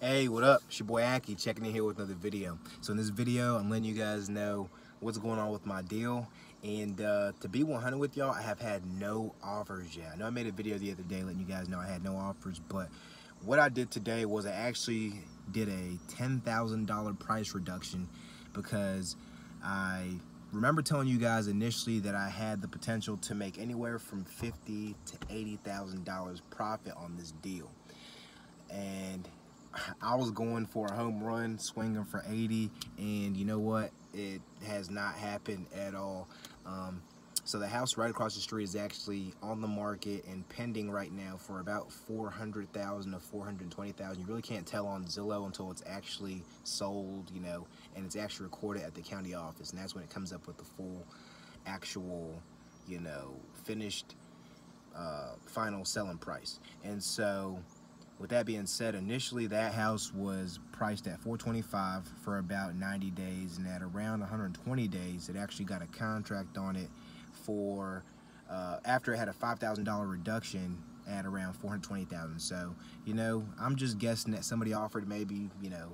Hey, what up? It's your boy Akie checking in here with another video. So in this video, I'm letting you guys know what's going on with my deal. And uh, to be 100 with y'all, I have had no offers yet. I know I made a video the other day letting you guys know I had no offers, but what I did today was I actually did a $10,000 price reduction because I remember telling you guys initially that I had the potential to make anywhere from fifty to eighty thousand dollars profit on this deal, and I was going for a home run, swinging for 80, and you know what? It has not happened at all. Um, so the house right across the street is actually on the market and pending right now for about 400,000 to 420,000. You really can't tell on Zillow until it's actually sold, you know, and it's actually recorded at the county office, and that's when it comes up with the full, actual, you know, finished, uh, final selling price. And so with that being said, initially that house was priced at 425 for about 90 days, and at around 120 days, it actually got a contract on it for uh, after it had a $5,000 reduction at around 420,000. So, you know, I'm just guessing that somebody offered maybe, you know,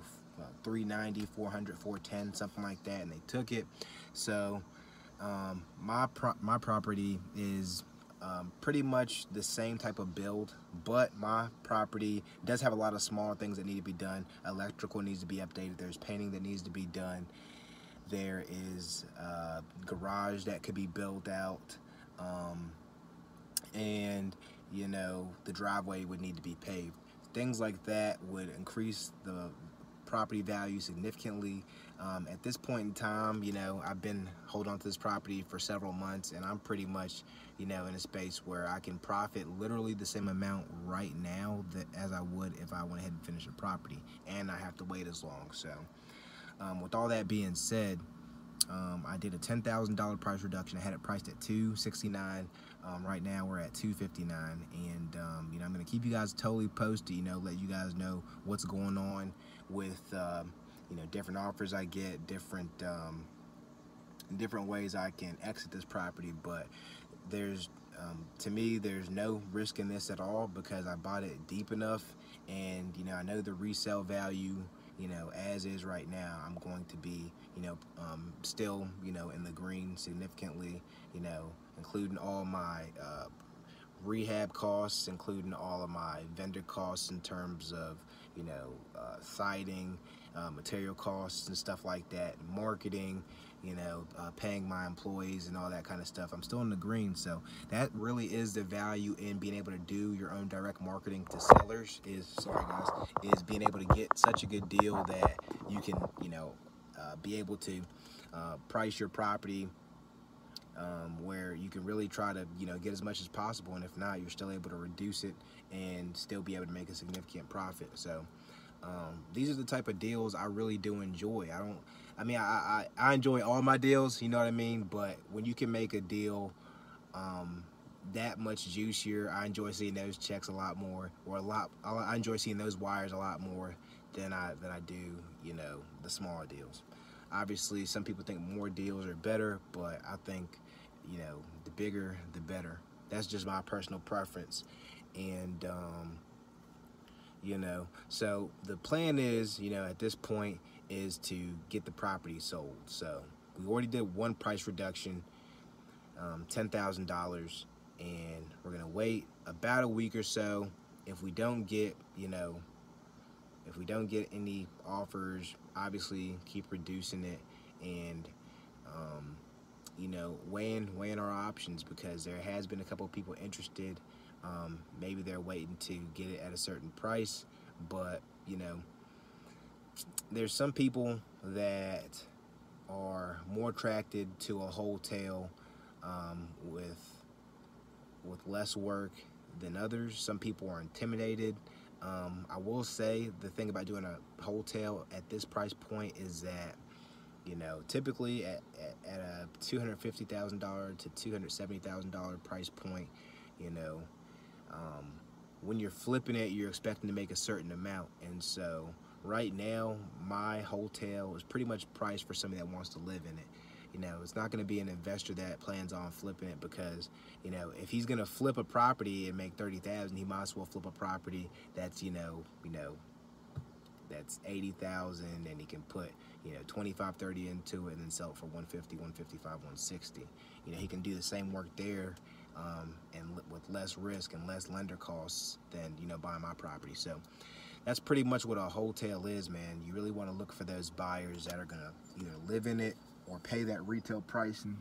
390, 400, 410, something like that, and they took it. So, um, my pro my property is um, pretty much the same type of build, but my property does have a lot of smaller things that need to be done. Electrical needs to be updated. There's painting that needs to be done. There is a garage that could be built out. Um, and, you know, the driveway would need to be paved. Things like that would increase the property value significantly. Um, at this point in time, you know, I've been holding on to this property for several months and I'm pretty much, you know, in a space where I can profit literally the same amount right now that as I would if I went ahead and finished the property and I have to wait as long. So um, with all that being said, um, I did a $10,000 price reduction. I had it priced at 269. Um, right now we're at 259, and um, you know I'm gonna keep you guys totally posted. You know, let you guys know what's going on with um, you know different offers I get, different um, different ways I can exit this property. But there's um, to me there's no risk in this at all because I bought it deep enough, and you know I know the resale value you know, as is right now, I'm going to be, you know, um, still, you know, in the green significantly, you know, including all my uh, rehab costs, including all of my vendor costs in terms of, you know, uh, siding, uh, material costs and stuff like that, marketing, you know, uh, paying my employees and all that kind of stuff. I'm still in the green, so that really is the value in being able to do your own direct marketing to sellers. Is sorry guys, is being able to get such a good deal that you can, you know, uh, be able to uh, price your property um, where you can really try to you know get as much as possible and if not you're still able to reduce it and still be able to make a significant profit so um, these are the type of deals I really do enjoy I don't I mean I, I, I enjoy all my deals you know what I mean but when you can make a deal um, that much juicier I enjoy seeing those checks a lot more or a lot I enjoy seeing those wires a lot more than I than I do you know the smaller deals obviously some people think more deals are better but I think you know, the bigger, the better. That's just my personal preference. And, um, you know, so the plan is, you know, at this point is to get the property sold. So we already did one price reduction, um, $10,000, and we're to wait about a week or so. If we don't get, you know, if we don't get any offers, obviously keep reducing it and, um, you know, weighing weighing our options because there has been a couple people interested. Um, maybe they're waiting to get it at a certain price, but you know, there's some people that are more attracted to a wholetail um, with with less work than others. Some people are intimidated. Um, I will say the thing about doing a wholetail at this price point is that you know, typically at, at, at a $250,000 to $270,000 price point, you know, um, when you're flipping it, you're expecting to make a certain amount. And so right now, my wholetail is pretty much priced for somebody that wants to live in it. You know, it's not going to be an investor that plans on flipping it because, you know, if he's going to flip a property and make 30,000, he might as well flip a property that's, you know, you know, that's 80,000 and he can put you know 25 30 into it and then sell it for 150 155 160 you know he can do the same work there um, and with less risk and less lender costs than you know buying my property so that's pretty much what a wholesale is man you really want to look for those buyers that are gonna either live in it or pay that retail pricing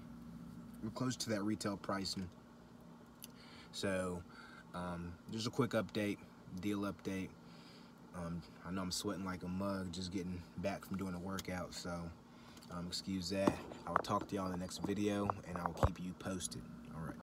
or close to that retail pricing so um, just a quick update deal update um, I know I'm sweating like a mug just getting back from doing a workout, so um, excuse that. I will talk to y'all in the next video, and I will keep you posted. All right.